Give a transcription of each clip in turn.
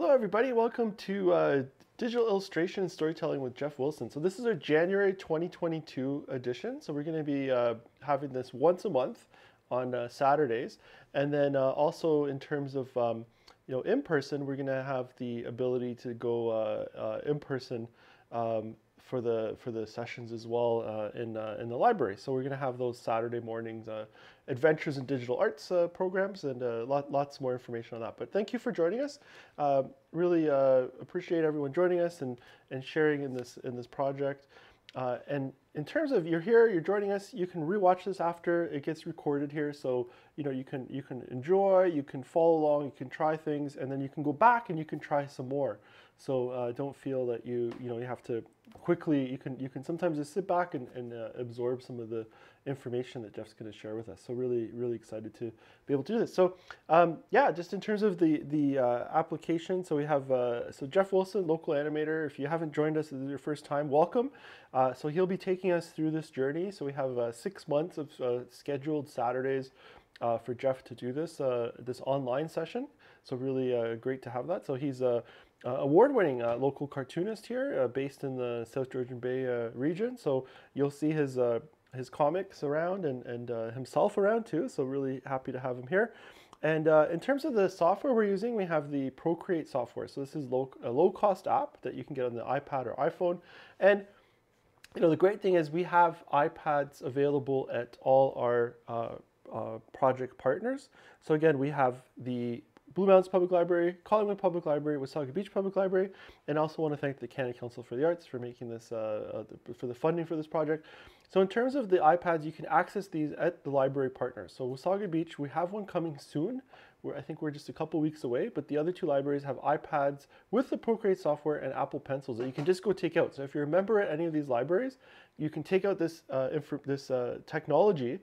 hello everybody. Welcome to uh, Digital Illustration and Storytelling with Jeff Wilson. So this is our January 2022 edition. So we're going to be uh, having this once a month on uh, Saturdays, and then uh, also in terms of um, you know in person, we're going to have the ability to go uh, uh, in person. Um, for the for the sessions as well uh, in uh, in the library. So we're going to have those Saturday mornings, uh, adventures in digital arts uh, programs, and uh, lot, lots more information on that. But thank you for joining us. Um, really appreciate everyone joining us and and sharing in this in this project. and in terms of you're here, you're joining us. You can rewatch this after it gets recorded here, so you know you can you can enjoy, you can follow along, you can try things, and then you can go back and you can try some more. So uh, don't feel that you you know you have to quickly. You can you can sometimes just sit back and, and uh, absorb some of the information that Jeff's going to share with us. So really really excited to be able to do this. So um, yeah, just in terms of the the uh, application. So we have uh, so Jeff Wilson, local animator. If you haven't joined us, this is your first time. Welcome. Uh, so he'll be taking us through this journey. So we have uh, six months of scheduled Saturdays. for Jeff to do this this online session, so really great to have that. So he's a uh, award-winning uh, local cartoonist here, uh, based in the South Georgian Bay uh, region. So you'll see his uh, his comics around and and uh, himself around too. So really happy to have him here. And in terms of the software we're using, we have the Procreate software. So this is low, a low-cost app that you can get on the iPad or iPhone. And you know the great thing is we have iPads available at all our project partners. So again, we have the Blue Mountains Public Library, Collingwood Public Library, Wasaga Beach Public Library, and also want to thank the Canada Council for the Arts for making this, uh, uh, for the funding for this project. So in terms of the iPads, you can access these at the library partners. So Wasaga Beach, we have one coming soon. Where I think we're just a couple weeks away, but the other two libraries have iPads with the Procreate software and Apple Pencils that you can just go take out. So if you're a member at any of these libraries, you can take out this uh, this uh, technology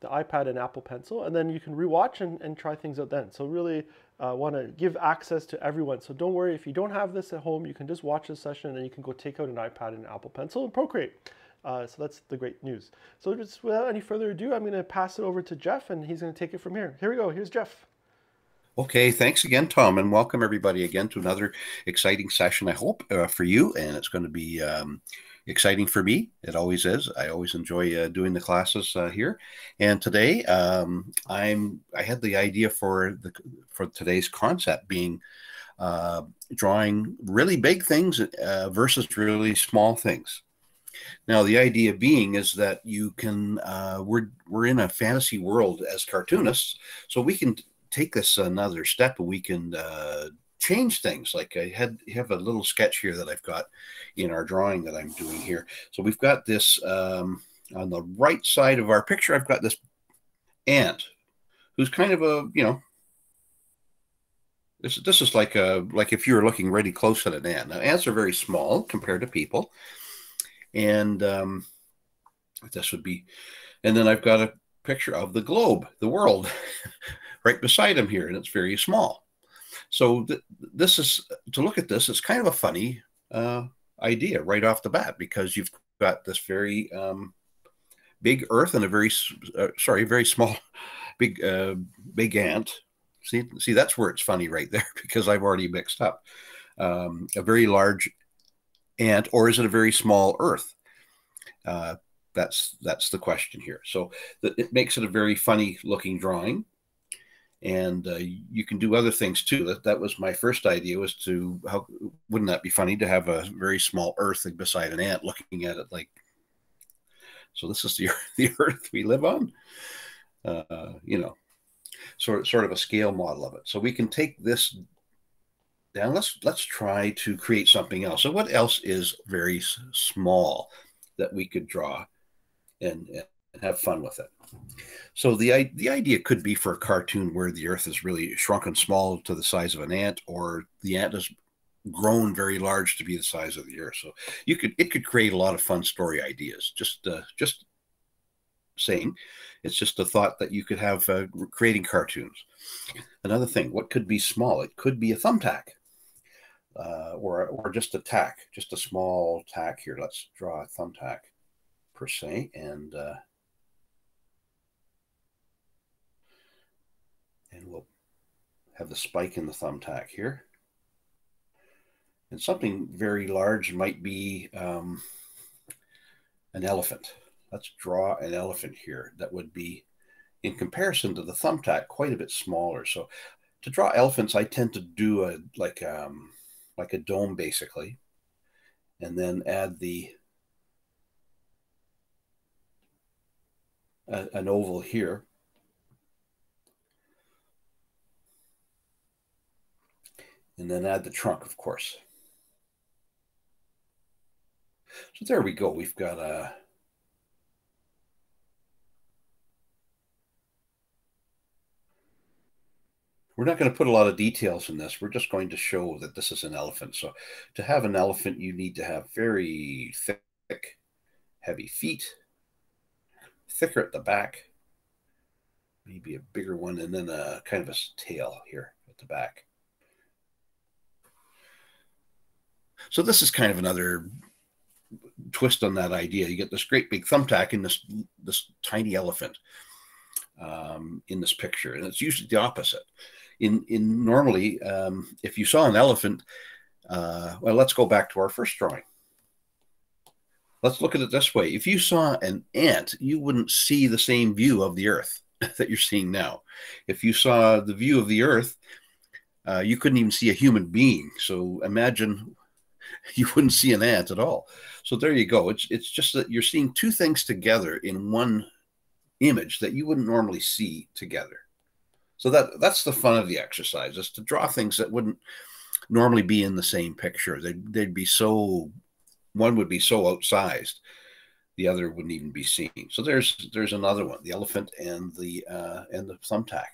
the iPad and Apple Pencil, and then you can rewatch and, and try things out then. So really uh, want to give access to everyone. So don't worry, if you don't have this at home, you can just watch this session and then you can go take out an iPad and an Apple Pencil and Procreate. Uh, so that's the great news. So just without any further ado, I'm going to pass it over to Jeff and he's going to take it from here. Here we go. Here's Jeff. Okay, thanks again, Tom, and welcome everybody again to another exciting session, I hope, uh, for you. And it's going to be um, exciting for me. It always is. I always enjoy uh, doing the classes uh, here. And today, um, I'm I had the idea for the for today's concept being uh, drawing really big things uh, versus really small things. Now, the idea being is that you can uh, we're we're in a fantasy world as cartoonists, so we can take this another step we can uh, change things. Like I had have a little sketch here that I've got in our drawing that I'm doing here. So we've got this um, on the right side of our picture. I've got this ant who's kind of a you know this this is like a like if you're looking really close at an ant. Now ants are very small compared to people, and um, this would be, and then I've got a picture of the globe, the world, right beside him here, and it's very small. So th- this is to look at this. It's kind of a funny uh, idea right off the bat because you've got this very um, big Earth and a very uh, sorry, very small, big uh, big ant. See, see, that's where it's funny right there because I've already mixed up um, a very large ant, or is it a very small Earth? Uh, that's that's the question here. So th- it makes it a very funny looking drawing and uh, you can do other things too. That that was my first idea was to how wouldn't that be funny to have a very small Earth beside an ant looking at it like. So this is the the Earth we live on, uh, you know, sort sort of a scale model of it. So we can take this down. Let's let's try to create something else. So what else is very small that we could draw and, have fun with it? So the the idea could be for a cartoon where the Earth is really shrunken small to the size of an ant, or the ant has grown very large to be the size of the Earth. So you could it could create a lot of fun story ideas. Just uh, just saying, it's just a thought that you could have uh, creating cartoons. Another thing, what could be small? It could be a thumbtack. Uh, or, or just a tack, just a small tack here. Let's draw a thumbtack per se. And uh, and we'll have the spike in the thumbtack here. And something very large might be um, an elephant. Let's draw an elephant here that would be, in comparison to the thumbtack, quite a bit smaller. So to draw elephants, I tend to do a like um, like a dome basically, and then add the an oval here. And then add the trunk, of course. So there we go. We've got a We're not going to put a lot of details in this. We're just going to show that this is an elephant. So to have an elephant, you need to have very thick, heavy feet, thicker at the back, maybe a bigger one, and then a kind of a tail here at the back. So this is kind of another twist on that idea. You get this great big thumbtack in this this tiny elephant um, in this picture, and it's usually the opposite. In in normally um, if you saw an elephant uh, well let's go back to our first drawing. Let's look at it this way. If you saw an ant you wouldn't see the same view of the earth that you're seeing now. If you saw the view of the earth uh, you couldn't even see a human being. So imagine you wouldn't see an ant at all so there you go it's it's just that you're seeing two things together in one image that you wouldn't normally see together so that that's the fun of the exercise is to draw things that wouldn't normally be in the same picture. They'd, they'd be so one would be so outsized, the other wouldn't even be seen. So there's there's another one, the elephant and the uh, and the thumbtack.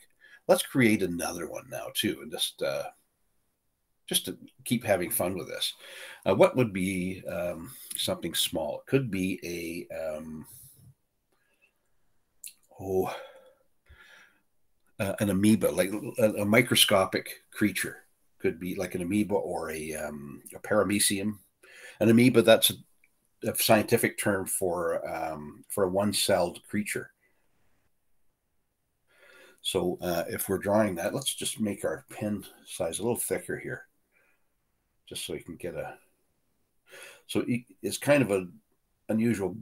Let's create another one now too, and just uh, just to keep having fun with this. Uh, what would be um, something small? It could be a um, oh uh, an amoeba, like a, a, microscopic creature. Could be like an amoeba or a, um, a paramecium. An amoeba, that's a, a scientific term for, um, for a one-celled creature. So uh, if we're drawing that, let's just make our pen size a little thicker here, just so you can get a, so it's kind of a unusual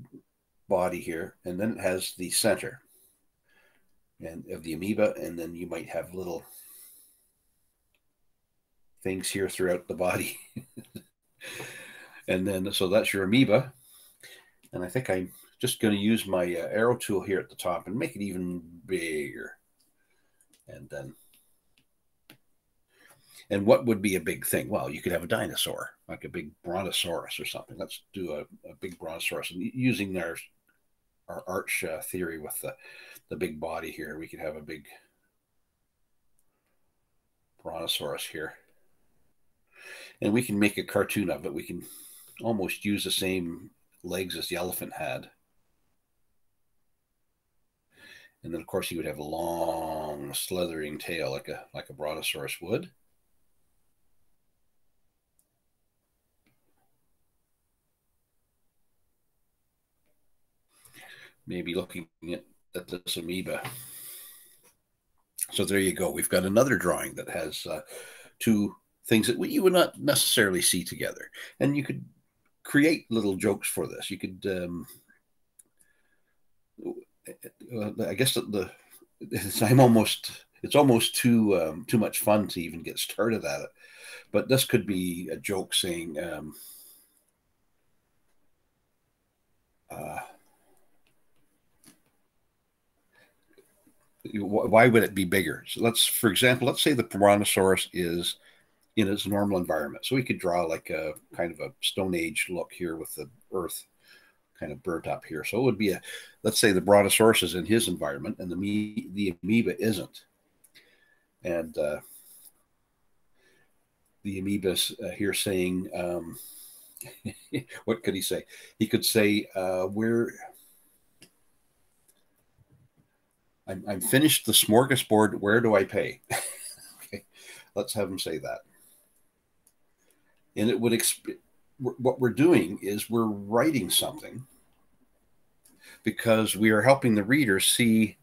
body here, and then it has the center and of the amoeba, and then you might have little things here throughout the body. and then, so that's your amoeba. And I think I'm just going to use my uh, arrow tool here at the top and make it even bigger. And then, and what would be a big thing? Well, you could have a dinosaur, like a big brontosaurus or something. Let's do a, a big brontosaurus and using their our arch uh, theory with the the big body here. We could have a big brontosaurus here. And we can make a cartoon of it. We can almost use the same legs as the elephant had. And then of course he would have a long slithering tail like a like a brontosaurus would. Maybe looking at at this amoeba. So there you go. We've got another drawing that has uh, two things that you would not necessarily see together. And you could create little jokes for this. You could, um, uh, I guess the, the I'm almost, it's almost too, um, too much fun to even get started at it. But this could be a joke saying, um, uh, why would it be bigger? So let's, for example, let's say the Brontosaurus is in its normal environment. So we could draw like a kind of a Stone Age look here with the Earth kind of burnt up here. So it would be a, let's say the Brontosaurus is in his environment and the the amoeba isn't, and uh, the amoeba's uh, here saying, um, what could he say? He could say, uh, "We're I'm, I'm finished the smorgasbord. Where do I pay? okay, let's have him say that. And it would, exp- what we're doing is we're writing something because we are helping the reader see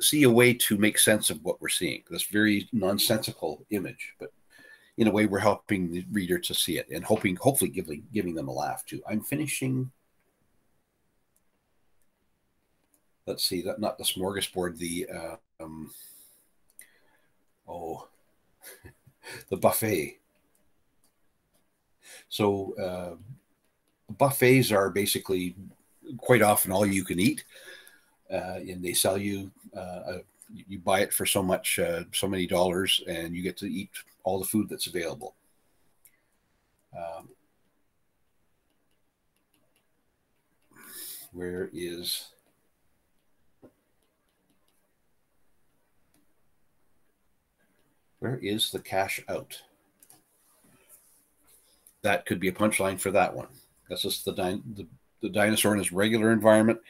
see a way to make sense of what we're seeing this very nonsensical image but in a way, we're helping the reader to see it and hoping, hopefully, giving giving them a laugh too. I'm finishing. Let's see, that not the smorgasbord, the uh, um, oh, the buffet. So uh, buffets are basically quite often all you can eat, uh, and they sell you uh, a, you buy it for so much, uh, so many dollars, and you get to eat all the food that's available. Um, where is where is the cash out? That could be a punchline for that one. That's just the, the the dinosaur in his regular environment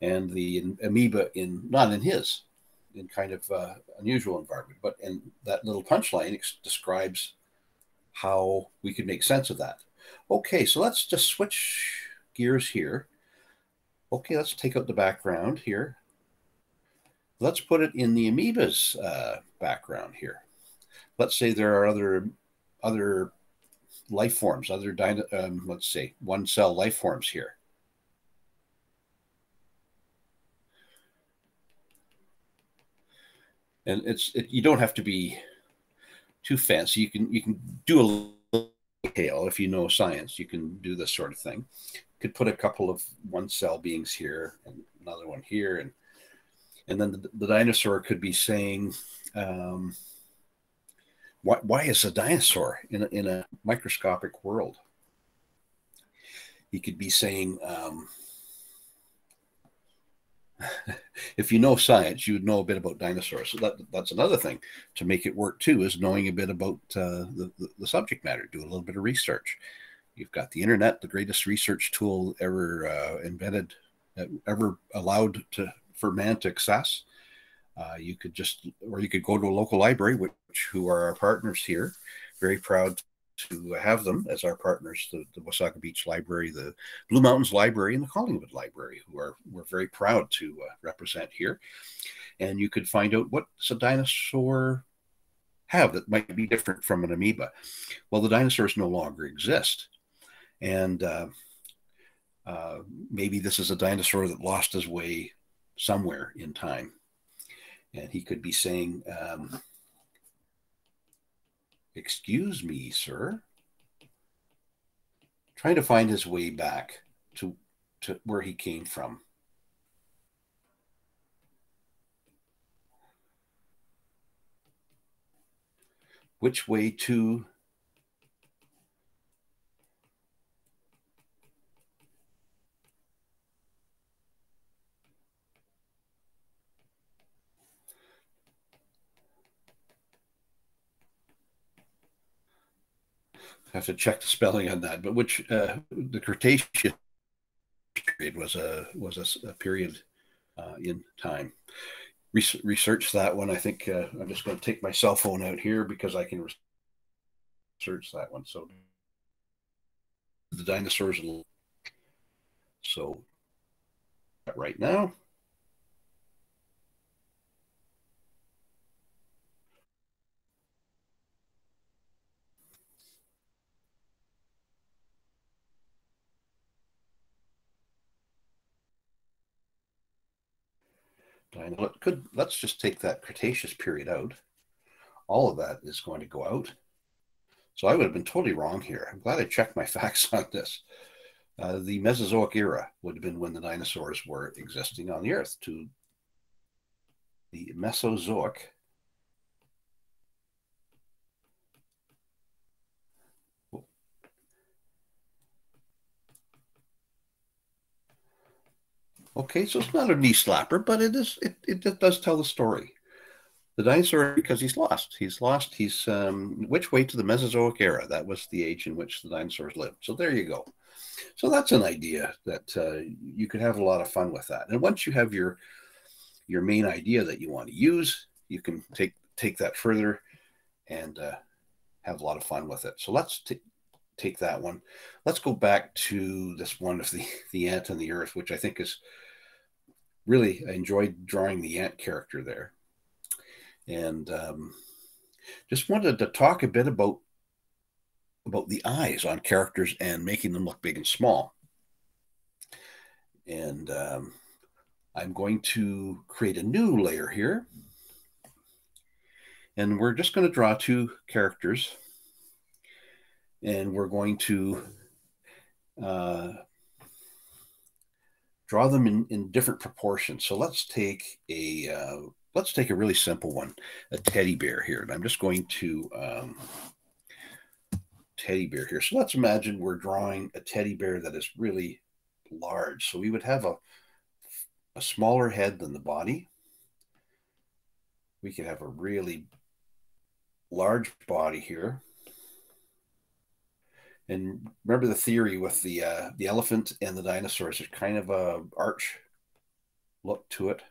and the amoeba in not in his in kind of uh, unusual environment but in that little punchline it describes how we could make sense of that okay so let's just switch gears here okay let's take out the background here let's put it in the amoeba's uh, background here let's say there are other other life forms other um, let's say one cell life forms here and it's it, you don't have to be too fancy. You can you can do a detail if you know science. You can do this sort of thing. Could put a couple of one cell beings here and another one here, and and then the, the dinosaur could be saying, um, "Why why is a dinosaur in a, in a microscopic world?" He could be saying. Um, if you know science, you would know a bit about dinosaurs. So that that's another thing to make it work too is knowing a bit about uh, the, the, the subject matter. Do a little bit of research. You've got the internet, the greatest research tool ever uh, invented, ever allowed to for man to access. Uh, you could just, or you could go to a local library, which who are our partners here. Very proud to have them as our partners, the, the Wasaga Beach Library, the Blue Mountains Library, and the Collingwood Library, who are we're very proud to uh, represent here. And you could find out what's a dinosaur have that might be different from an amoeba. Well, the dinosaurs no longer exist. And uh, uh, maybe this is a dinosaur that lost his way somewhere in time. And he could be saying, um, Excuse me, sir. Trying to find his way back to, to where he came from. Which way to have to check the spelling on that, but which uh, the Cretaceous period was a was a, a period uh, in time. Re- research that one. I think uh, I'm just going to take my cell phone out here because I can research that one. So the dinosaurs. So right now. Could let's just take that Cretaceous period out. All of that is going to go out. So I would have been totally wrong here. I'm glad I checked my facts on this. Uh, the Mesozoic era would have been when the dinosaurs were existing on the Earth. To the Mesozoic Okay, so it's not a knee slapper, but it is. It, it does tell the story. The dinosaur, because he's lost. He's lost. He's um, which way to the Mesozoic era? That was the age in which the dinosaurs lived. So there you go. So that's an idea that uh, you could have a lot of fun with that. And once you have your your main idea that you want to use, you can take take that further and uh, have a lot of fun with it. So let's t- take that one. Let's go back to this one of the the ant and the earth, which I think is really I enjoyed drawing the ant character there. And um, just wanted to talk a bit about about the eyes on characters and making them look big and small. And um, I'm going to create a new layer here. And we're just going to draw two characters. And we're going to uh, draw them in, in different proportions. So let's take a uh, let's take a really simple one, a teddy bear here. And I'm just going to um, teddy bear here. So let's imagine we're drawing a teddy bear that is really large. So we would have a, a smaller head than the body. We could have a really large body here. And remember the theory with the uh, the elephant and the dinosaurs. There's kind of a arch look to it.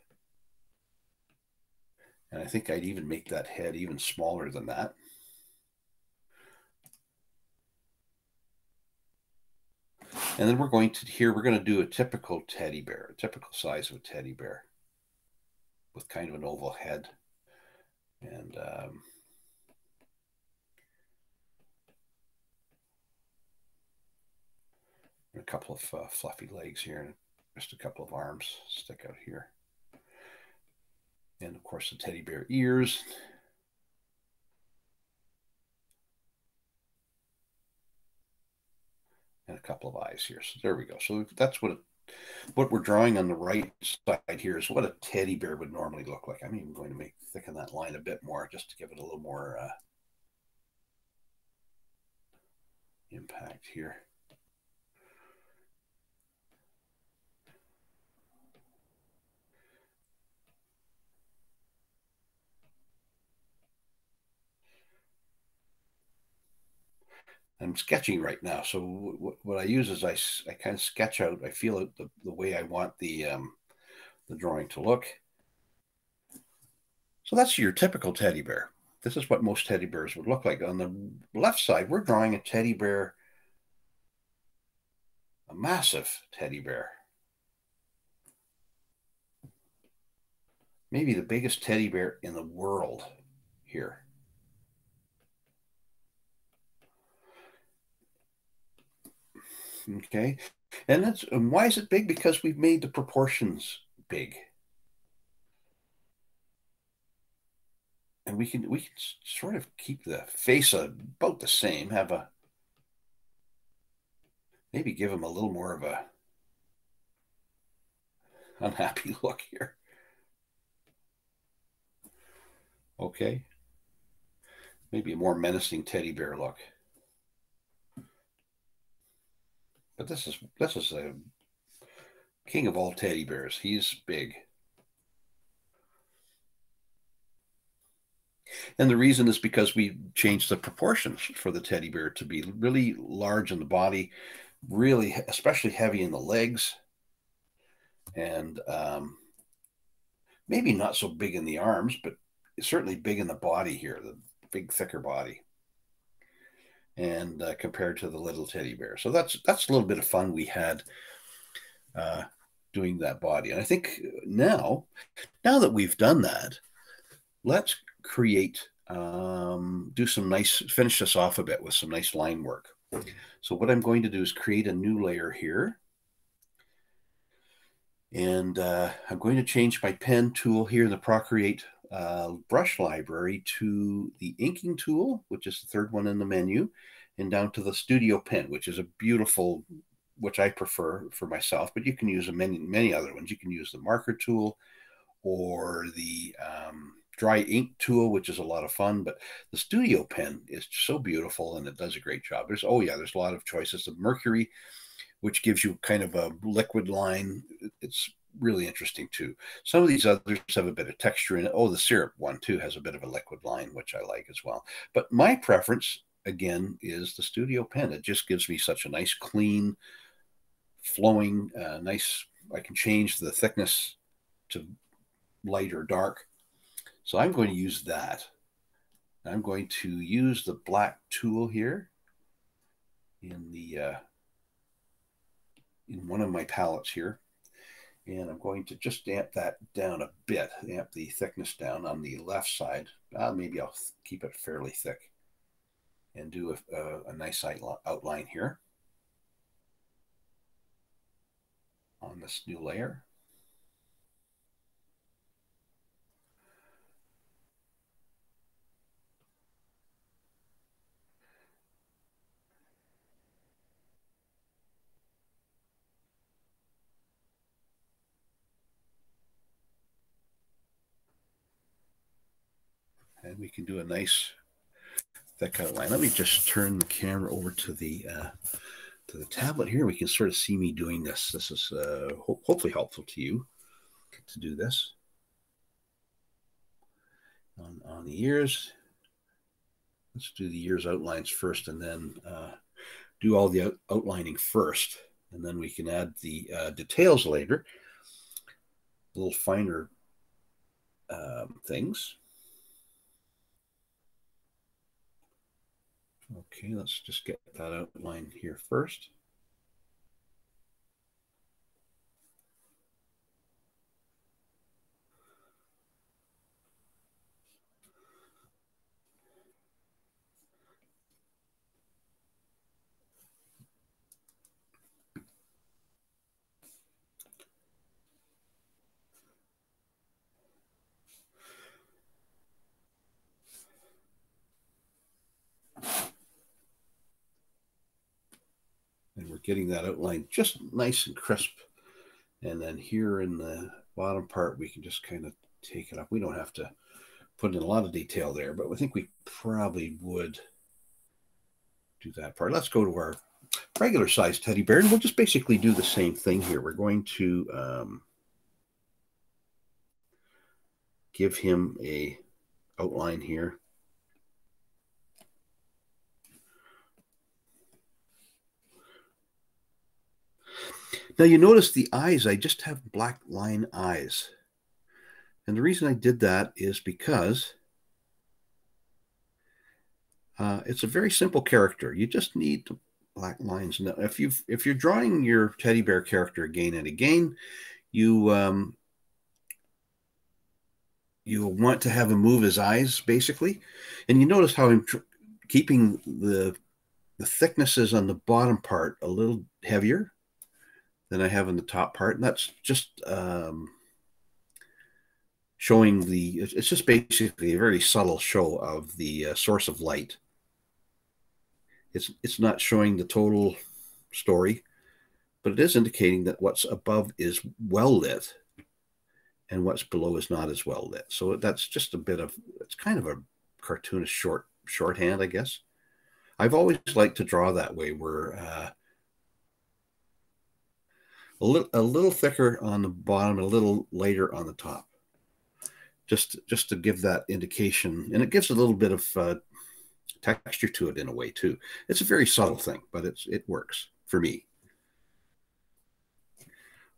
And I think I'd even make that head even smaller than that. And then we're going to, here, we're going to do a typical teddy bear, a typical size of a teddy bear with kind of an oval head. And um, a couple of uh, fluffy legs here and just a couple of arms stick out here. And of course, the teddy bear ears. And a couple of eyes here. So there we go. So that's what it, what we're drawing on the right side here is what a teddy bear would normally look like. I'm even going to make thicken that line a bit more just to give it a little more uh, impact here. I'm sketching right now. So w- what I use is I, I kind of sketch out, I feel out the, the way I want the, um, the drawing to look. So that's your typical teddy bear. This is what most teddy bears would look like. On the left side, we're drawing a teddy bear, a massive teddy bear. Maybe the biggest teddy bear in the world here. Okay. And that's and why is it big? Because we've made the proportions big. And we can we can sort of keep the face about the same, have a maybe give him a little more of a unhappy look here. Okay. Maybe a more menacing teddy bear look. But this is this is a king of all teddy bears. He's big. And the reason is because we changed the proportions for the teddy bear to be really large in the body, really, especially heavy in the legs, and um, maybe not so big in the arms, but certainly big in the body here, the big, thicker body and uh, compared to the little teddy bear. So that's that's a little bit of fun we had uh, doing that body. And I think now, now that we've done that, let's create, um, do some nice, finish this off a bit with some nice line work. So what I'm going to do is create a new layer here. And uh, I'm going to change my pen tool here in the Procreate uh, brush library to the inking tool, which is the third one in the menu, and down to the studio pen, which is a beautiful, which I prefer for myself, but you can use many, many other ones. You can use the marker tool or the um, dry ink tool, which is a lot of fun, but the studio pen is so beautiful and it does a great job. There's, oh yeah, there's a lot of choices of mercury, which gives you kind of a liquid line. It's really interesting too. Some of these others have a bit of texture in it. Oh, the syrup one too has a bit of a liquid line, which I like as well. But my preference, again, is the Studio Pen. It just gives me such a nice, clean, flowing, uh, nice. I can change the thickness to light or dark. So I'm going to use that. I'm going to use the black tool here in the uh, in one of my palettes here and I'm going to just amp that down a bit, amp the thickness down on the left side. Uh, maybe I'll keep it fairly thick. and do a, a, a nice outline here on this new layer. and we can do a nice that kind of line. Let me just turn the camera over to the uh, to the tablet here. We can sort of see me doing this. This is uh, ho hopefully helpful to you to do this. On, on the ears, let's do the ears outlines first and then uh, do all the out outlining first. And then we can add the uh, details later, a little finer um, things. Okay, let's just get that outline here first. Getting that outline just nice and crisp. And then here in the bottom part, we can just kind of take it up. We don't have to put in a lot of detail there, but I think we probably would do that part. Let's go to our regular size teddy bear, and we'll just basically do the same thing here. We're going to um, give him a outline here. Now you notice the eyes, I just have black line eyes. And the reason I did that is because uh, it's a very simple character. You just need black lines. Now, if you if you're drawing your teddy bear character again and again, you um, you want to have him move his eyes basically, and you notice how I'm keeping the the thicknesses on the bottom part a little heavier than I have in the top part. And that's just um, showing the, it's just basically a very subtle show of the uh, source of light. It's, it's not showing the total story, but it is indicating that what's above is well lit and what's below is not as well lit. So that's just a bit of, it's kind of a cartoonish short shorthand, I guess. I've always liked to draw that way where uh, a little a little thicker on the bottom, a little lighter on the top. Just just to give that indication, and it gives a little bit of uh, texture to it in a way too. It's a very subtle thing, but it's it works for me.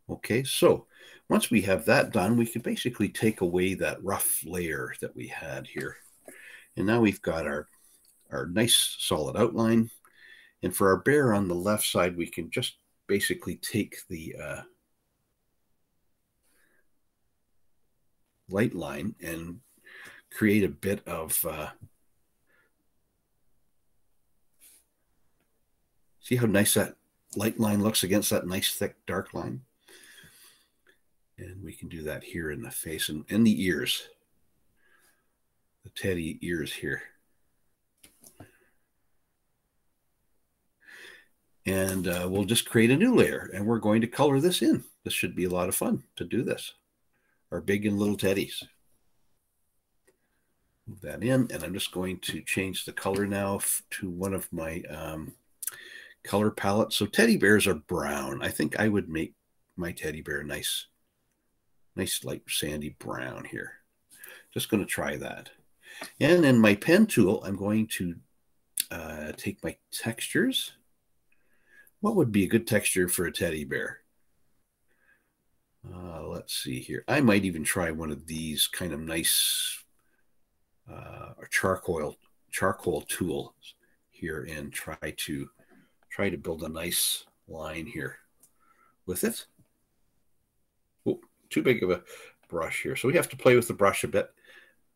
Okay, so once we have that done, we can basically take away that rough layer that we had here. And now we've got our, our nice solid outline. And for our bear on the left side, we can just basically take the uh, light line and create a bit of uh, see how nice that light line looks against that nice thick dark line? And we can do that here in the face and in the ears. The teddy ears here and uh, we'll just create a new layer and we're going to color this in. This should be a lot of fun to do this. Our big and little teddies. Move that in and I'm just going to change the color now to one of my um, color palettes. So teddy bears are brown. I think I would make my teddy bear nice, nice light sandy brown here. Just going to try that. And in my pen tool, I'm going to uh, take my textures what would be a good texture for a teddy bear? Uh, let's see here. I might even try one of these kind of nice uh, charcoal charcoal tools here and try to try to build a nice line here with it. Oh, too big of a brush here. So we have to play with the brush a bit,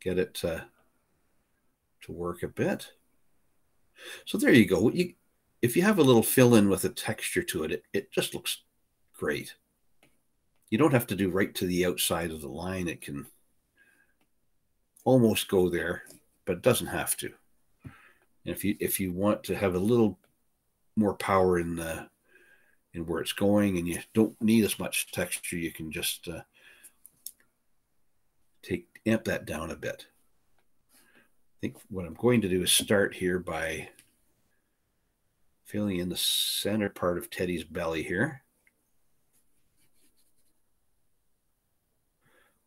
get it uh, to work a bit. So there you go. You, if you have a little fill in with a texture to it, it, it just looks great. You don't have to do right to the outside of the line. It can almost go there, but it doesn't have to. And if you if you want to have a little more power in the in where it's going, and you don't need as much texture, you can just uh, take amp that down a bit. I think what I'm going to do is start here by filling in the center part of Teddy's belly here.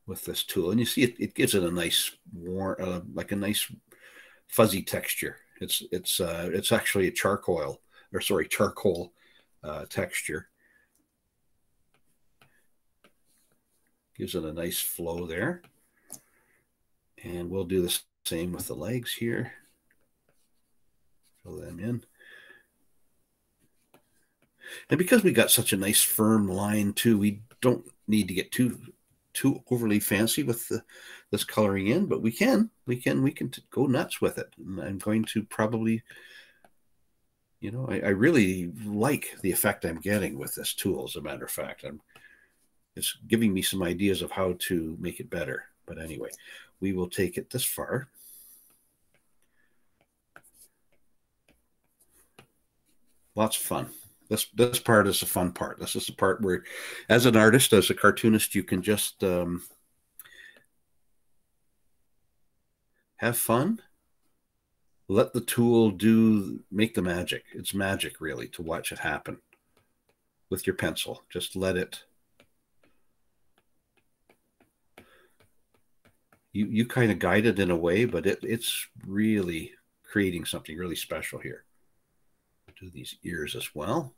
with this tool. And you see it, it gives it a nice warm uh, like a nice fuzzy texture. It's it's uh, it's actually a charcoal or sorry charcoal uh, texture. Gives it a nice flow there. And we'll do the same with the legs here. Fill them in and because we got such a nice firm line too, we don't need to get too too overly fancy with the, this coloring in, but we can, we can, we can go nuts with it. And I'm going to probably, you know, I, I really like the effect I'm getting with this tool. As a matter of fact, I'm, it's giving me some ideas of how to make it better. But anyway, we will take it this far. Lots of fun this this part is the fun part. This is the part where, as an artist, as a cartoonist, you can just um, have fun. Let the tool do make the magic. It's magic, really, to watch it happen with your pencil. Just let it. You you kind of guide it in a way, but it it's really creating something really special here do these ears as well.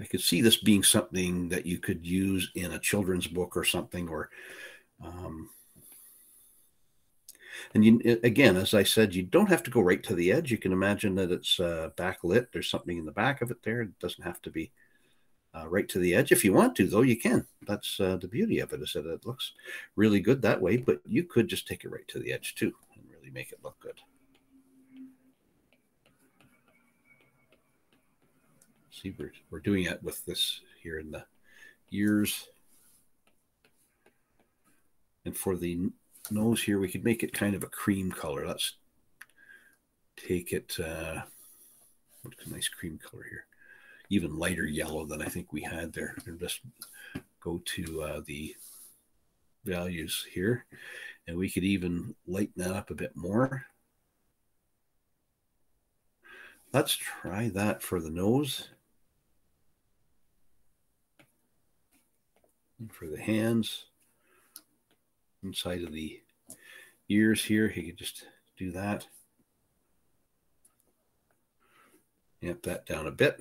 I could see this being something that you could use in a children's book or something, or, um, and you again, as I said, you don't have to go right to the edge. You can imagine that it's uh, backlit. There's something in the back of it there. It doesn't have to be uh, right to the edge. If you want to, though, you can. That's uh, the beauty of it is that it looks really good that way, but you could just take it right to the edge too and really make it look good. See, we're, we're doing it with this here in the ears. And for the nose here, we could make it kind of a cream color. Let's take it, uh, what's a nice cream color here even lighter yellow than I think we had there. And just go to uh, the values here, and we could even lighten that up a bit more. Let's try that for the nose. For the hands, inside of the ears here, He could just do that. Amp that down a bit.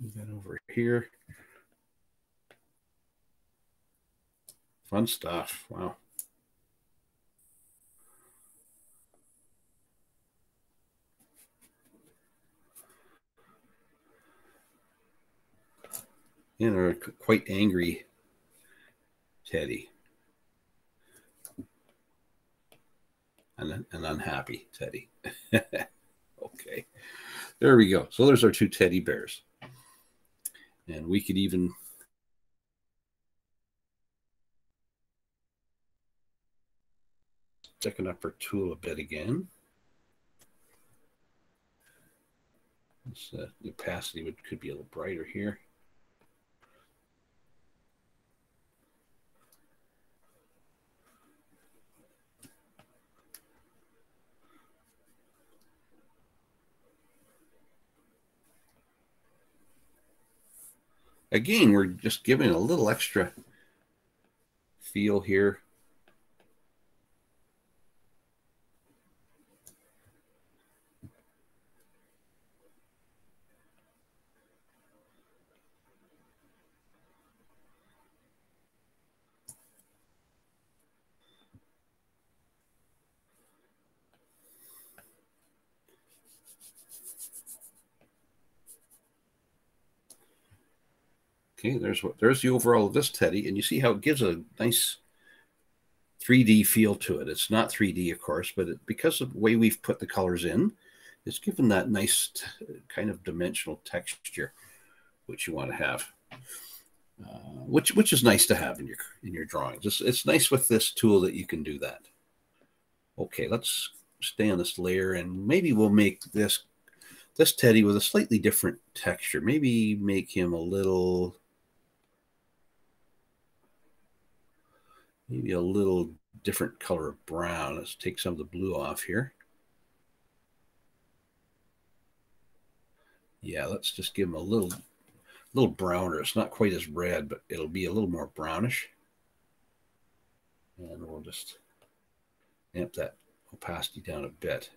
Move that over here. Fun stuff. Wow. And a quite angry Teddy. And an unhappy Teddy. okay. There we go. So there's our two teddy bears. And we could even checking up our tool a bit again. This uh, opacity would, could be a little brighter here. Again, we're just giving a little extra feel here. Okay, there's what there's the overall of this teddy, and you see how it gives a nice 3D feel to it. It's not 3D, of course, but it, because of the way we've put the colors in, it's given that nice kind of dimensional texture, which you want to have, uh, which which is nice to have in your in your drawings. It's, it's nice with this tool that you can do that. Okay, let's stay on this layer, and maybe we'll make this this teddy with a slightly different texture. Maybe make him a little maybe a little different color of brown. Let's take some of the blue off here. Yeah, let's just give them a little, little browner. It's not quite as red, but it'll be a little more brownish. And we'll just amp that opacity down a bit.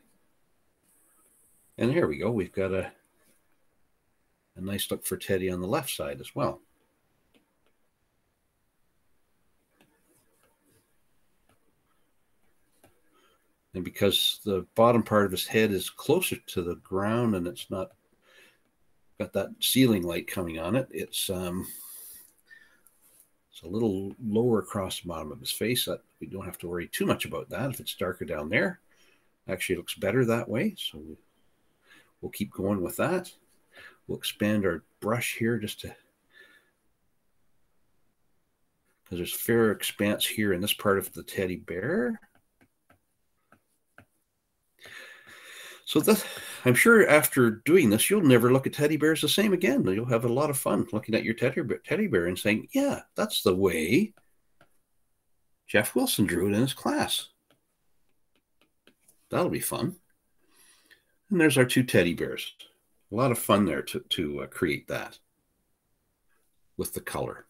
And here we go. We've got a, a nice look for Teddy on the left side as well. And because the bottom part of his head is closer to the ground and it's not got that ceiling light coming on it, it's um, it's a little lower across the bottom of his face. That we don't have to worry too much about that. If it's darker down there, actually looks better that way. So we'll keep going with that. We'll expand our brush here just to because there's fair expanse here in this part of the teddy bear. So that I'm sure after doing this, you'll never look at teddy bears the same again. You'll have a lot of fun looking at your teddy bear, teddy bear and saying, "Yeah, that's the way Jeff Wilson drew it in his class." That'll be fun. And there's our two teddy bears. A lot of fun there to to uh, create that with the color.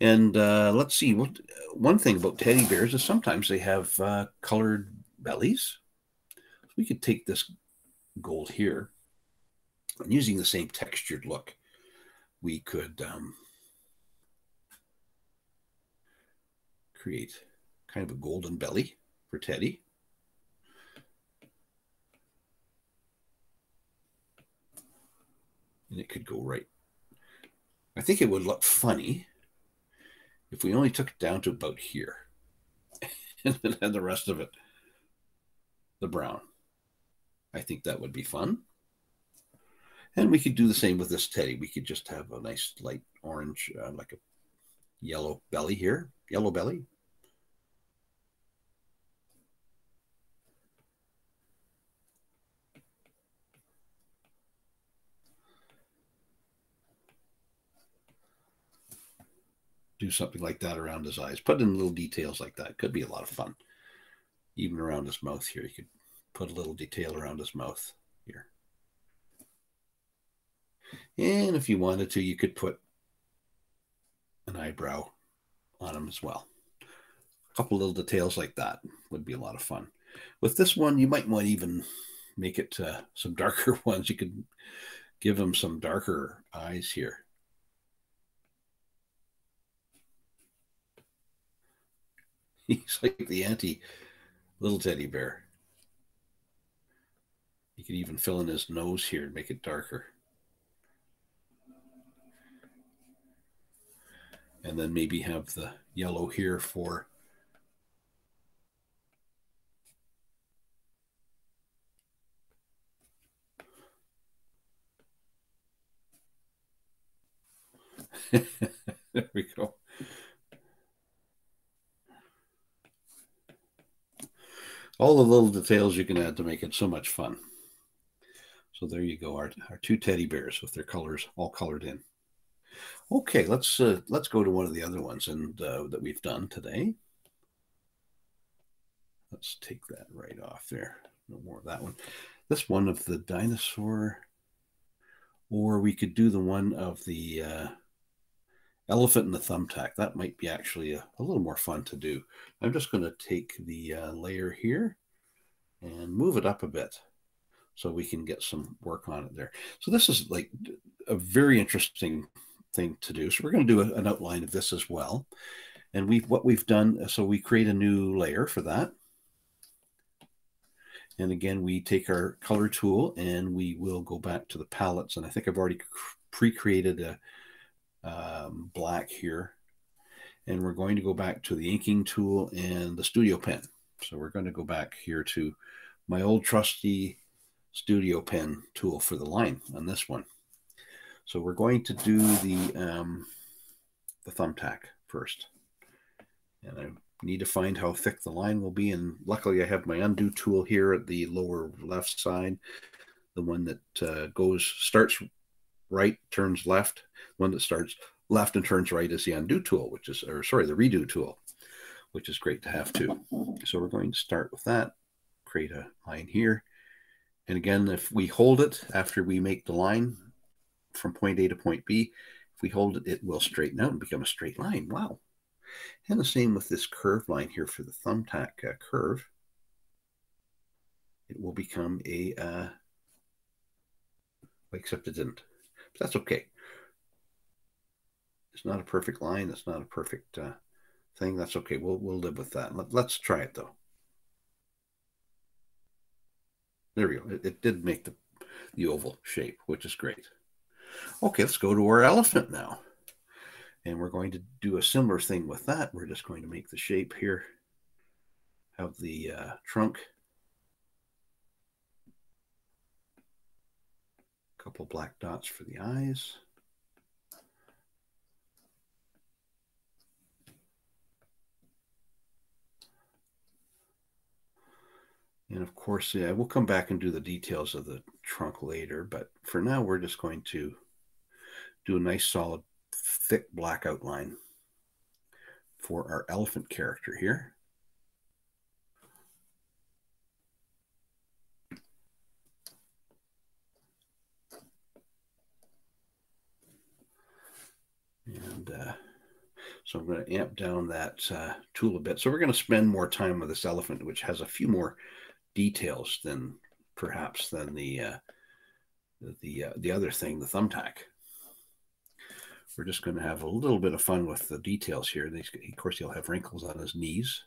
And uh, let's see. What one thing about teddy bears is sometimes they have uh, colored bellies we could take this gold here and using the same textured look, we could um, create kind of a golden belly for Teddy. And it could go right. I think it would look funny if we only took it down to about here and then had the rest of it, the brown. I think that would be fun. And we could do the same with this teddy. We could just have a nice light orange, uh, like a yellow belly here, yellow belly. Do something like that around his eyes. Put in little details like that. Could be a lot of fun. Even around his mouth here, you could put a little detail around his mouth here. And if you wanted to, you could put an eyebrow on him as well. A couple little details like that would be a lot of fun. With this one, you might want to even make it uh, some darker ones. You could give him some darker eyes here. He's like the anti little teddy bear. You could even fill in his nose here and make it darker. And then maybe have the yellow here for there we go. All the little details you can add to make it so much fun. So there you go, our, our two teddy bears with their colors all colored in. Okay, let's uh, let's go to one of the other ones and uh, that we've done today. Let's take that right off there. No more of that one. This one of the dinosaur, or we could do the one of the uh, elephant and the thumbtack. That might be actually a, a little more fun to do. I'm just going to take the uh, layer here and move it up a bit so we can get some work on it there. So this is like a very interesting thing to do. So we're going to do a, an outline of this as well. And we've what we've done, so we create a new layer for that. And again, we take our color tool and we will go back to the palettes. And I think I've already pre-created a, um, black here. And we're going to go back to the inking tool and the studio pen. So we're going to go back here to my old trusty studio pen tool for the line on this one. So we're going to do the, um, the thumbtack first. And I need to find how thick the line will be. And luckily I have my undo tool here at the lower left side, the one that uh, goes, starts right, turns left. One that starts left and turns right is the undo tool, which is, or sorry, the redo tool, which is great to have too. So we're going to start with that, create a line here. And again, if we hold it after we make the line, from point A to point B. If we hold it, it will straighten out and become a straight line. Wow. And the same with this curved line here for the thumbtack uh, curve. It will become a, uh, except it didn't. But that's okay. It's not a perfect line. It's not a perfect uh, thing. That's okay. We'll, we'll live with that. Let, us try it though. There we go. It, it did make the, the oval shape, which is great. Okay, let's go to our elephant now. And we're going to do a similar thing with that. We're just going to make the shape here of the uh, trunk. A couple black dots for the eyes. And of course, yeah, we'll come back and do the details of the trunk later. But for now, we're just going to do a nice solid thick black outline for our elephant character here. And uh, so I'm going to amp down that uh, tool a bit. So we're going to spend more time with this elephant, which has a few more details than perhaps than the uh, the uh, the other thing, the thumbtack. We're just going to have a little bit of fun with the details here. These, of course, he'll have wrinkles on his knees.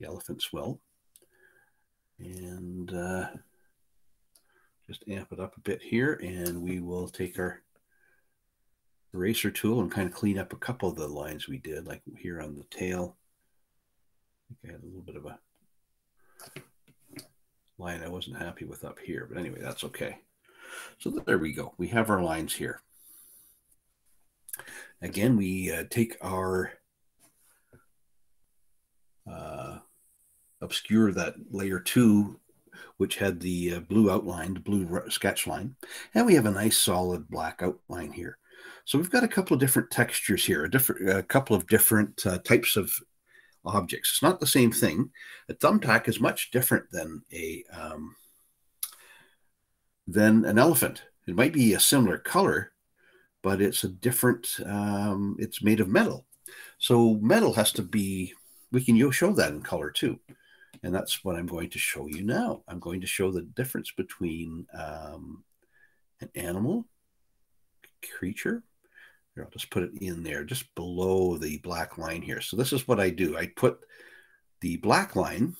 The elephants will. And uh, just amp it up a bit here, and we will take our eraser tool and kind of clean up a couple of the lines we did, like here on the tail. I think I had a little bit of a line I wasn't happy with up here, but anyway, that's okay. So there we go. We have our lines here. Again, we uh, take our uh, obscure that layer two, which had the uh, blue outline, the blue sketch line, and we have a nice solid black outline here. So we've got a couple of different textures here, a different, a couple of different uh, types of objects. It's not the same thing. A thumbtack is much different than a um, than an elephant. It might be a similar color, but it's a different, um, it's made of metal. So metal has to be, we can show that in color too. And that's what I'm going to show you now. I'm going to show the difference between um, an animal, creature. Here, I'll just put it in there, just below the black line here. So this is what I do. I put the black line,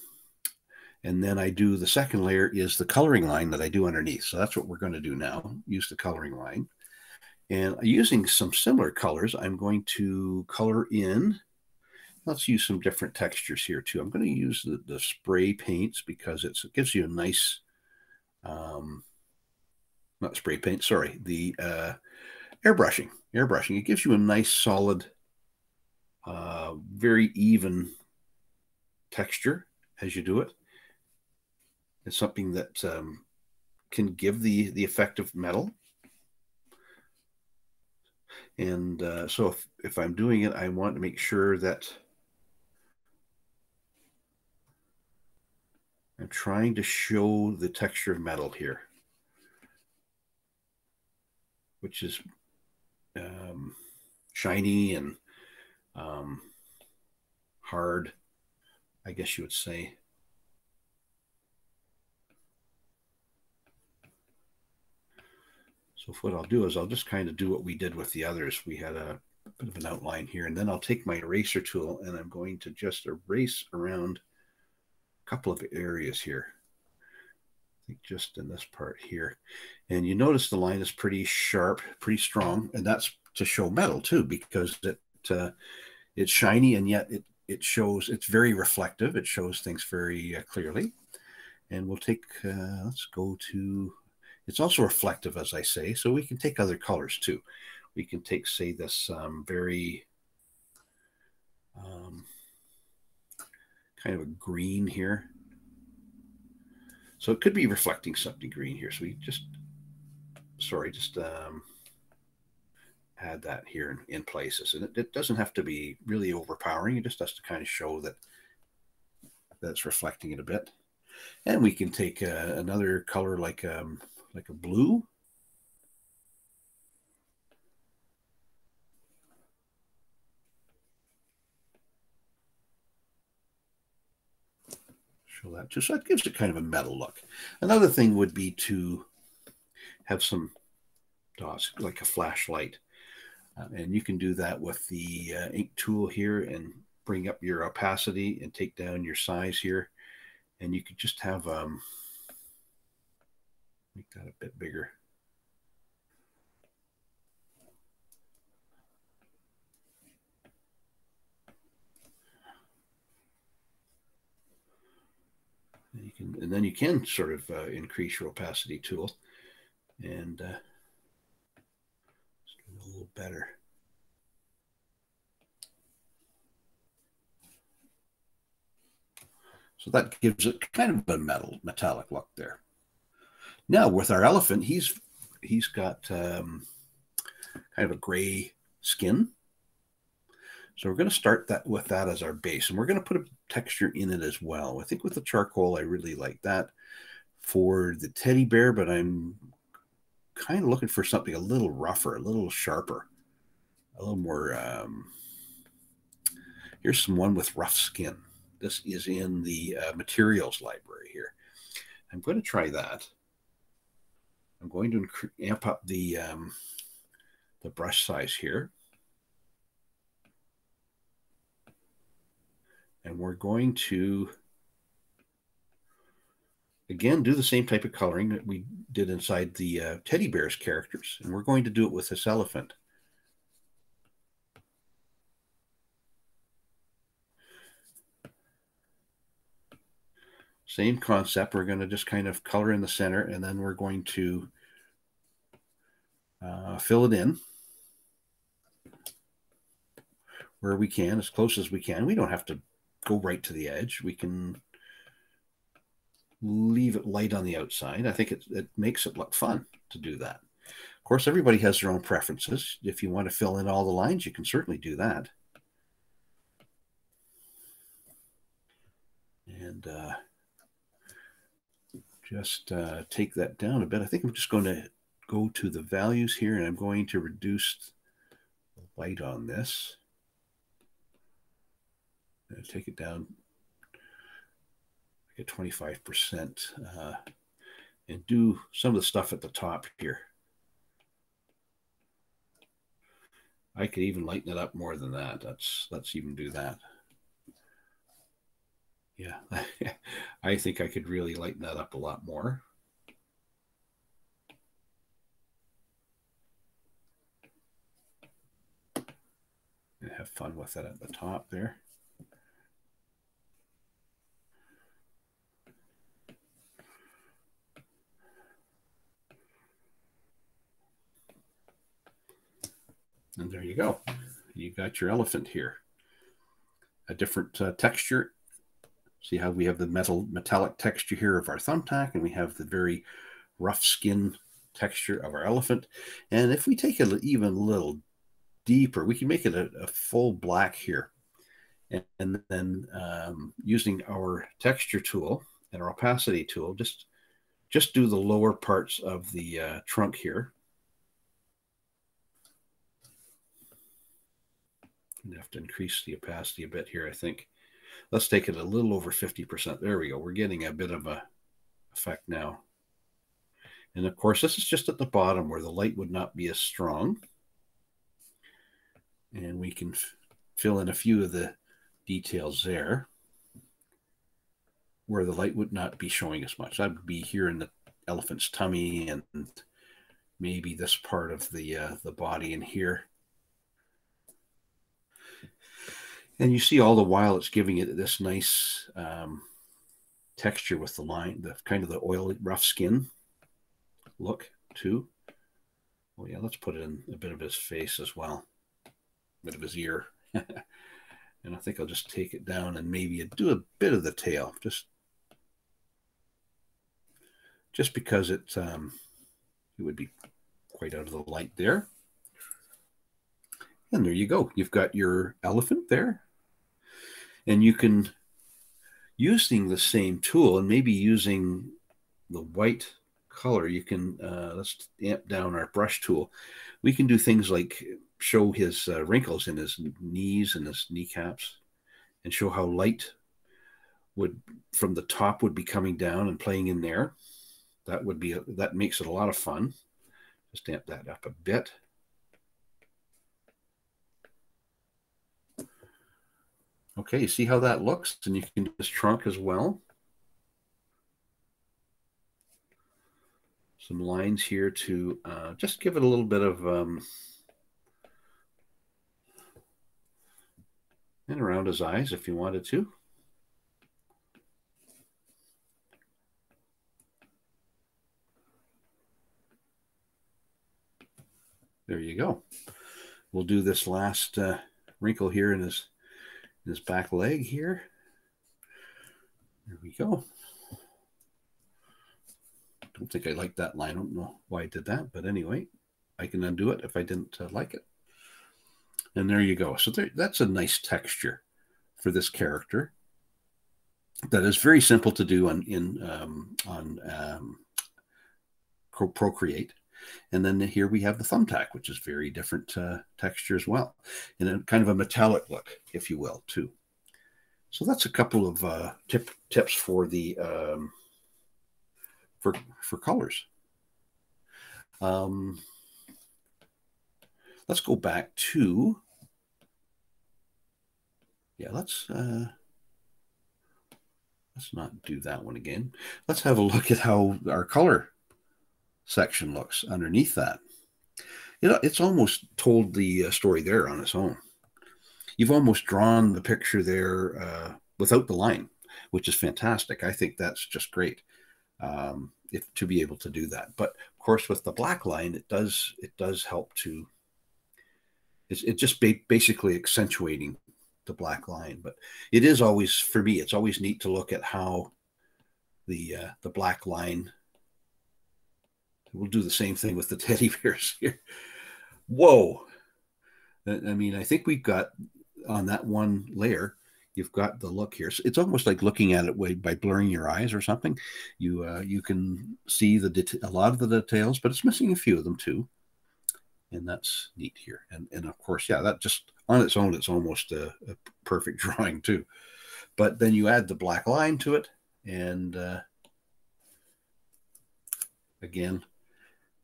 and then I do the second layer is the coloring line that I do underneath. So that's what we're going to do now, use the coloring line. And using some similar colors, I'm going to color in. Let's use some different textures here too. I'm going to use the, the spray paints because it gives you a nice, um, not spray paint, sorry, the uh, airbrushing. Airbrushing. It gives you a nice solid, uh, very even texture as you do it. It's something that um, can give the, the effect of metal and uh, so if, if I'm doing it, I want to make sure that I'm trying to show the texture of metal here, which is um, shiny and um, hard, I guess you would say. So what I'll do is I'll just kind of do what we did with the others. We had a bit of an outline here, and then I'll take my eraser tool and I'm going to just erase around a couple of areas here. I think just in this part here. And you notice the line is pretty sharp, pretty strong, and that's to show metal too, because it uh, it's shiny and yet it it shows it's very reflective. It shows things very uh, clearly. And we'll take uh, let's go to it's also reflective, as I say, so we can take other colors too. We can take, say, this um, very um, kind of a green here. So it could be reflecting something green here. So we just, sorry, just um, add that here in, in places. And it, it, doesn't have to be really overpowering. It just has to kind of show that that's reflecting it a bit. And we can take uh, another color like um, like a blue. Show that too. So that gives it kind of a metal look. Another thing would be to have some dots, like a flashlight. Uh, and you can do that with the uh, ink tool here and bring up your opacity and take down your size here. And you could just have um, Make that a bit bigger. And you can, and then you can sort of uh, increase your opacity tool and uh, little better. So that gives it kind of a metal metallic look there. Now with our elephant, he's he's got um, kind of a gray skin. So we're going to start that with that as our base, and we're going to put a texture in it as well. I think with the charcoal, I really like that for the teddy bear, but I'm kind of looking for something a little rougher, a little sharper, a little more. Um, here's some one with rough skin. This is in the uh, materials library here. I'm going to try that. I'm going to amp up the, um, the brush size here. And we're going to, again, do the same type of coloring that we did inside the uh, teddy bear's characters. And we're going to do it with this elephant. Same concept. We're going to just kind of color in the center and then we're going to uh, fill it in where we can, as close as we can. We don't have to go right to the edge. We can leave it light on the outside. I think it, it makes it look fun to do that. Of course, everybody has their own preferences. If you want to fill in all the lines, you can certainly do that. And uh, just uh, take that down a bit. I think I'm just going to go to the values here and I'm going to reduce the light on this. Take it down at 25% uh, and do some of the stuff at the top here. I could even lighten it up more than that. Let's let's even do that. Yeah, I think I could really lighten that up a lot more. And have fun with it at the top there. And there you go. You got your elephant here. A different uh, texture See how we have the metal metallic texture here of our thumbtack, and we have the very rough skin texture of our elephant. And if we take it even a little deeper, we can make it a, a full black here. And, and then um, using our texture tool and our opacity tool, just just do the lower parts of the uh, trunk here. You have to increase the opacity a bit here, I think. Let's take it a little over 50%. There we go. We're getting a bit of a effect now. And of course, this is just at the bottom where the light would not be as strong. And we can fill in a few of the details there where the light would not be showing as much. That would be here in the elephant's tummy and maybe this part of the uh, the body in here. And you see all the while it's giving it this nice um, texture with the line, the kind of the oily, rough skin look too. Oh yeah, let's put it in a bit of his face as well, a bit of his ear. and I think I'll just take it down and maybe do a bit of the tail, just just because it um, it would be quite out of the light there. And there you go. You've got your elephant there. And you can, using the same tool and maybe using the white color, you can, uh, let's amp down our brush tool. We can do things like show his uh, wrinkles in his knees and his kneecaps and show how light would from the top would be coming down and playing in there. That would be, a, that makes it a lot of fun. Just amp that up a bit. Okay, you see how that looks? And you can do this trunk as well. Some lines here to uh, just give it a little bit of um, and around his eyes if you wanted to. There you go. We'll do this last uh, wrinkle here in his his back leg here. There we go. Don't think I like that line. I don't know why I did that, but anyway, I can undo it if I didn't uh, like it. And there you go. So there, that's a nice texture for this character. That is very simple to do on in um, on um, Procreate. And then here we have the thumbtack, which is very different uh, texture as well, and a kind of a metallic look, if you will, too. So that's a couple of uh, tip, tips for the um, for for colors. Um, let's go back to yeah. Let's uh, let's not do that one again. Let's have a look at how our color section looks underneath that. You know, it's almost told the uh, story there on its own. You've almost drawn the picture there uh, without the line, which is fantastic. I think that's just great um, if to be able to do that. But of course, with the black line, it does it does help to. It's it just ba basically accentuating the black line. But it is always for me. It's always neat to look at how the uh, the black line We'll do the same thing with the teddy bears here. Whoa. I mean, I think we've got on that one layer, you've got the look here. So it's almost like looking at it by blurring your eyes or something. You uh, you can see the a lot of the details, but it's missing a few of them too. And that's neat here. And and of course, yeah, that just on its own, it's almost a, a perfect drawing too. But then you add the black line to it, and uh, again,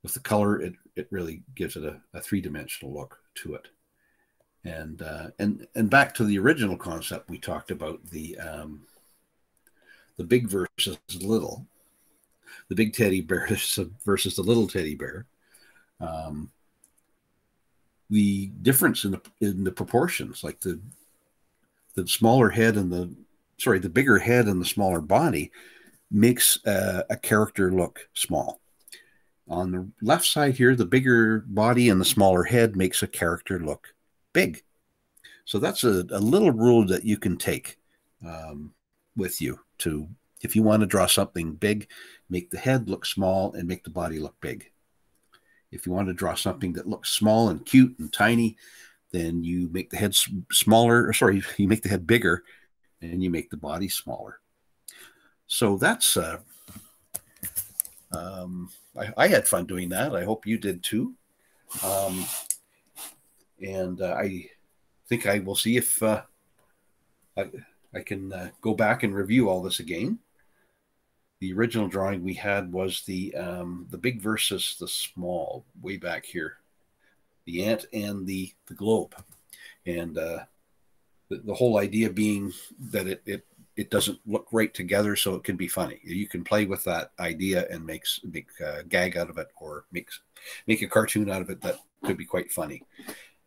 with the color, it, it really gives it a, a three dimensional look to it. And uh, and and back to the original concept we talked about the um, the big versus little, the big teddy bear versus the little teddy bear. Um, the difference in the in the proportions, like the the smaller head and the sorry, the bigger head and the smaller body, makes uh, a character look small. On the left side here, the bigger body and the smaller head makes a character look big. So that's a, a little rule that you can take um, with you to, if you want to draw something big, make the head look small and make the body look big. If you want to draw something that looks small and cute and tiny, then you make the head smaller, or sorry, you make the head bigger and you make the body smaller. So that's uh, um, I, I, had fun doing that. I hope you did too. Um, and uh, I think I will see if uh, I, I can uh, go back and review all this again. The original drawing we had was the um, the big versus the small, way back here, the ant and the the globe, and uh, the, the whole idea being that it, it it doesn't look right together, so it can be funny. You can play with that idea and makes make a gag out of it, or makes make a cartoon out of it that could be quite funny.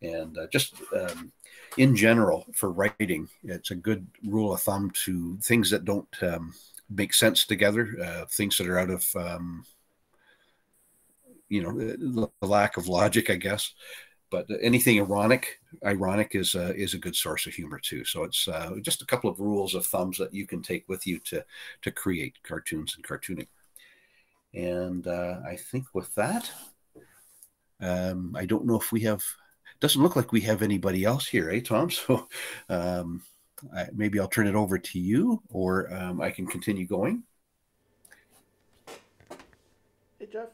And uh, just um, in general for writing, it's a good rule of thumb to things that don't um, make sense together, uh, things that are out of um, you know the lack of logic, I guess. But anything ironic, ironic is a, is a good source of humor too. So it's uh, just a couple of rules of thumbs that you can take with you to to create cartoons and cartooning. And uh, I think with that, um, I don't know if we have. Doesn't look like we have anybody else here, eh, Tom? So um, I, maybe I'll turn it over to you, or um, I can continue going. Hey Jeff.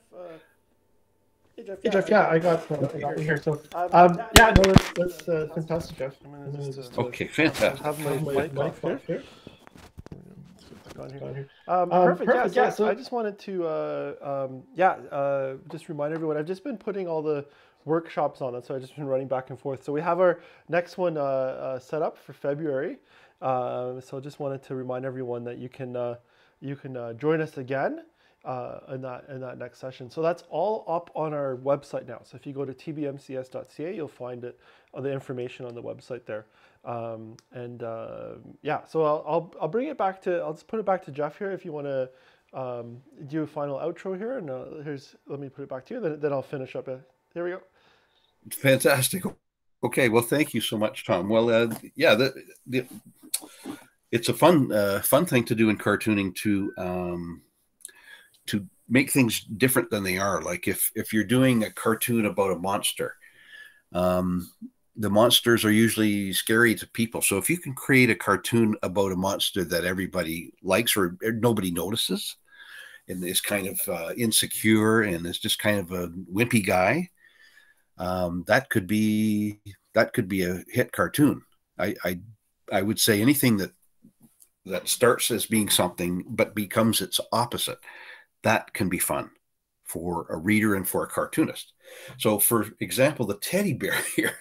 Uh, hey Jeff. Yeah, Jeff, yeah I got, uh, I got here. So, um, um yeah, no, that's, that's uh, fantastic, Jeff. okay, fantastic. Have my, my mic, mic here. here. Um, um, perfect. perfect. Yeah, yeah. So I just wanted to, uh, um, yeah, uh, just remind everyone. I've just been putting all the workshops on it, so I've just been running back and forth. So we have our next one uh, uh, set up for February. Uh, so I just wanted to remind everyone that you can uh, you can uh, join us again uh, in that in that next session. So that's all up on our website now. So if you go to tbmcs.ca, you'll find it, all the information on the website there. Um, and yeah, so I'll, I'll I'll bring it back to I'll just put it back to Jeff here if you want to um, do a final outro here. And here's let me put it back to you. Then then I'll finish up. There we go. Fantastic. Okay, well, thank you so much, Tom. Well, uh, yeah, the, the, it's a fun uh, fun thing to do in cartooning to um, to make things different than they are. Like if if you're doing a cartoon about a monster, um, the monsters are usually scary to people. So if you can create a cartoon about a monster that everybody likes or, or nobody notices, and is kind of uh, insecure and is just kind of a wimpy guy, um, that could be that could be a hit cartoon. I, I I would say anything that that starts as being something but becomes its opposite, that can be fun for a reader and for a cartoonist. So, for example, the teddy bear here,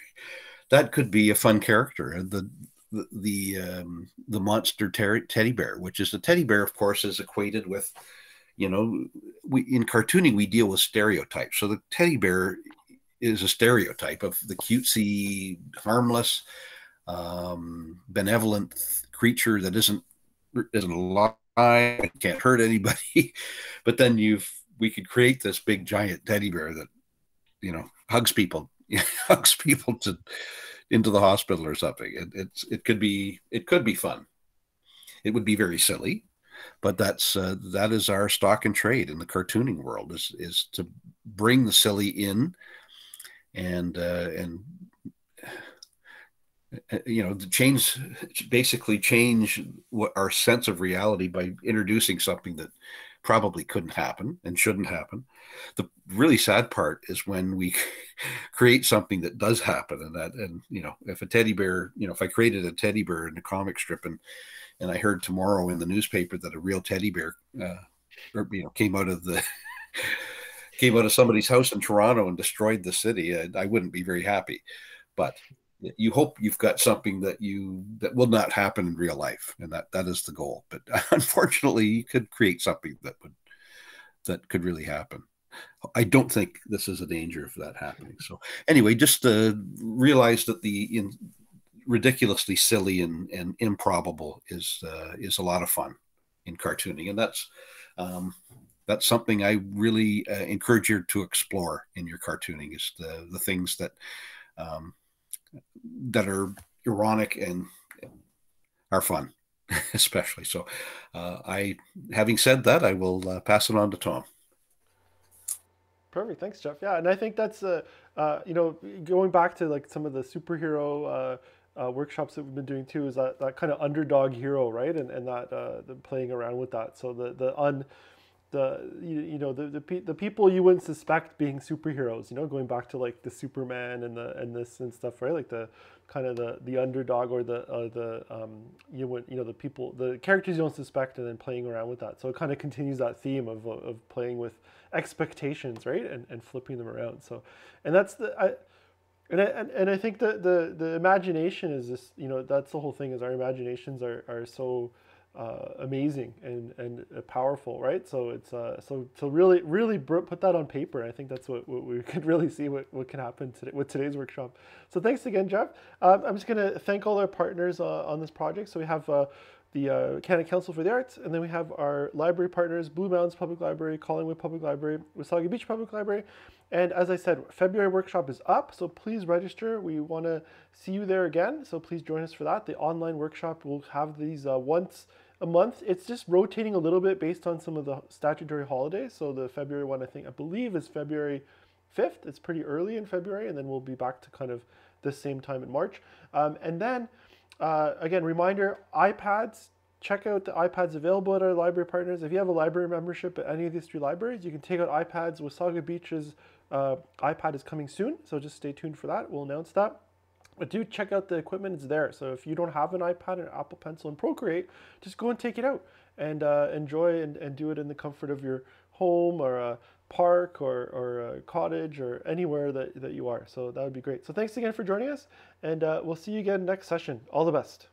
that could be a fun character. The the the, um, the monster ter- teddy bear, which is the teddy bear, of course, is equated with, you know, we in cartooning we deal with stereotypes. So the teddy bear is a stereotype of the cutesy, harmless, um, benevolent creature that isn't isn't alive, can't hurt anybody. but then you've we could create this big giant teddy bear that you know hugs people, hugs people to into the hospital or something. It, it's it could be it could be fun. It would be very silly, but that's uh, that is our stock and trade in the cartooning world is is to bring the silly in and uh, and you know the change basically change what our sense of reality by introducing something that probably couldn't happen and shouldn't happen the really sad part is when we create something that does happen and that and you know if a teddy bear you know if i created a teddy bear in a comic strip and and i heard tomorrow in the newspaper that a real teddy bear uh, or, you know came out of the came out of somebody's house in Toronto and destroyed the city, I, I wouldn't be very happy. But you hope you've got something that you that will not happen in real life, and that that is the goal. But unfortunately, you could create something that would that could really happen. I don't think this is a danger of that happening. So anyway, just uh, realize that the in, ridiculously silly and, and improbable is uh, is a lot of fun in cartooning, and that's um, that's something I really uh, encourage you to explore in your cartooning is the the things that um, that are ironic and are fun, especially. So, uh, I having said that, I will uh, pass it on to Tom. Perfect, thanks, Jeff. Yeah, and I think that's uh, uh you know going back to like some of the superhero. Uh, uh, workshops that we've been doing too is that, that kind of underdog hero, right? And and that uh, the playing around with that. So the the un the you, you know the, the the people you wouldn't suspect being superheroes you know going back to like the superman and the and this and stuff right? Like the kind of the the underdog or the uh, the um you would you know the people the characters you don't suspect and then playing around with that. So it kind of continues that theme of of playing with expectations right? And and flipping them around. So and that's the I, and I, and, and I think that the the imagination is this you know that's the whole thing is our imaginations are, are so uh, amazing and and uh, powerful, right? So it's uh, so so really really put that on paper. I think that's what, what we could really see what, what can happen today with today's workshop. So thanks again, Jeff. Um, I'm just gonna thank all our partners uh, on this project. So we have uh, the uh, Canada Council for the Arts, and then we have our library partners, Blue Mountains Public Library, Collingwood Public Library, Wasaga Beach Public Library, and as I said, February workshop is up, so please register. We want to see you there again, so please join us for that. The online workshop will have these uh, once a month. It's just rotating a little bit based on some of the statutory holidays. So the February one, I think, I believe is February 5th. It's pretty early in February, and then we'll be back to kind of the same time in March. Um, and then uh, again, reminder, iPads, check out the iPads available at our library partners. If you have a library membership at any of these three libraries, you can take out iPads. Wasaga Beach's uh, iPad is coming soon, so just stay tuned for that. We'll announce that. But do check out the equipment, it's there. So if you don't have an iPad, an Apple Pencil, and Procreate, just go and take it out and uh, enjoy and, and do it in the comfort of your home or a park or, or a cottage or anywhere that, that you are. So that would be great. So thanks again for joining us, and uh, we'll see you again next session. All the best.